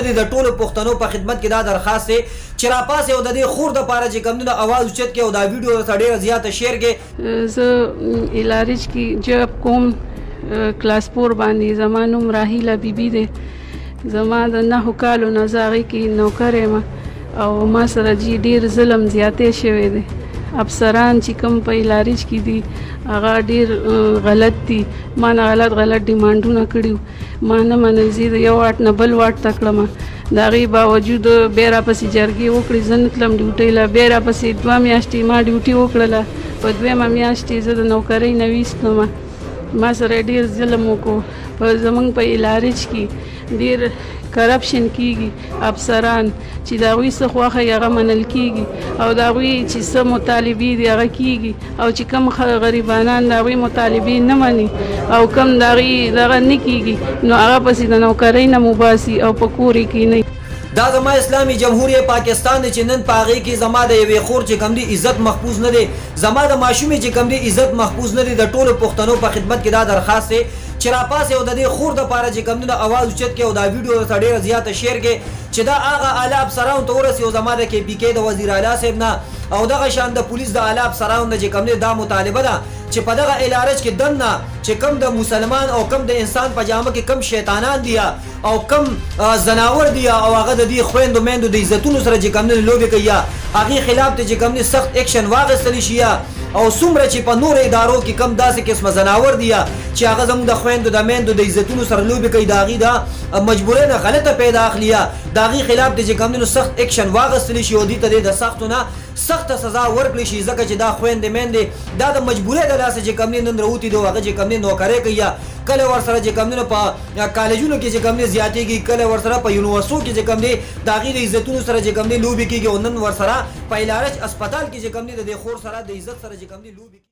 زه دې د ټولو پښتنو په خدمت کې دا درخواست دی چې راپاسې او د دې خور د پاره چې کمدونه اواز اوچت کې او دا ویډیو ورته ډیره زیاته شیر کې زه الارج کې جاب کوم کلاس پور باندې زما نوم راهیله بیبي دی زما د نه کالو نه زاغې کې نوکر یم او ما سره جی ډیر ظلم زیاتې شوی دی افسران چې کوم په الارج کې دي هغه ډیر غلط دي ما نه غلط غلط ډیمانډونه کړیو ما نه منل زه د یو واټ نه بل واټ ته کړم د هغې باوجود بیا راپسې جرګې وکړې زه نه تلم ډیوټۍ له بیا راپسې دوه میاشتې ما ډیوټي وکړله په دویمه میاشت کې زه د نوکرۍ نه ویستم ما سره ډیر ظلم وکړو په زمونږ په الارج کې ډیر کرپشن کیږي افسران چې د هغوی څه خوښه یې هغه منل کیږي او د هغوی چې څه مطالبې دي هغه کیږي او چې کم غریبانان د هغوی مطالبې نه مني او کم د هغوی دغه نه کیږي نو هغه پسې د نوکرۍ نه مباسي او په کور یې کیني دا زما اسلامي جمهوریه پاکستان دی چې نن په هغې کې زما د یوې خور چې کوم دی عزت محفوظ نه دی زما د ماشومې چې کوم دی عزت محفوظ نه دی د ټولو پښتنو په خدمت کې دا درخواست دی چې راپاڅی او ددې خور دپاره چې کوم ده اواز اوچت کړي او دا ویډیو درته ډیره زیاته شیر کړي چې دا هغه اعلی افسرانو ته ورسی او زما د کې پي کې د وزیر اعلی صاحب نه او دغه شان د پولیس د اعلی افسرانو نه چې کوم ده دا مطالبه ده چې په دغه اعلارج کې دننه چې کوم ده مسلمان او کوم ده انسان په جامه کې کوم شیطانان دي یا او کوم زناور دی او هغه د دې خويندو ميندو د عزتونو سره چې کوم نه لوبي کوي هغه خلاف ته چې کوم نه سخت اکشن واغستل شي او څومره چې په نور ادارو کې کم داسې قسمه زناور دی چې هغه زموږ د خويندو د ميندو د عزتونو سره لوبي کوي دا غي دا مجبورې نه غلطه پیدا اخلي دا غي خلاف ته چې کوم نه سخت اکشن واغستل شي او دې ته د سختو نه سخت سزا ورکړي شي ځکه چې دا خويندې ميندې دا د مجبورې د لاسه چې کوم نه نن وروتي دوه هغه چې کوم نه نوکرې کوي کله ور سره چې کوم نه په کالجونو کې چې کوم دی زیاتیږي کله ورسره په یونیورسو کې چې کوم دی د هغې د عزتونو سره چې کوم دی لوبې کیږي او نن ورسره په الارچ هسپتال کې چې کوم دی د دې خور سره د عزت سره چې کوم دی لوبې کیږي.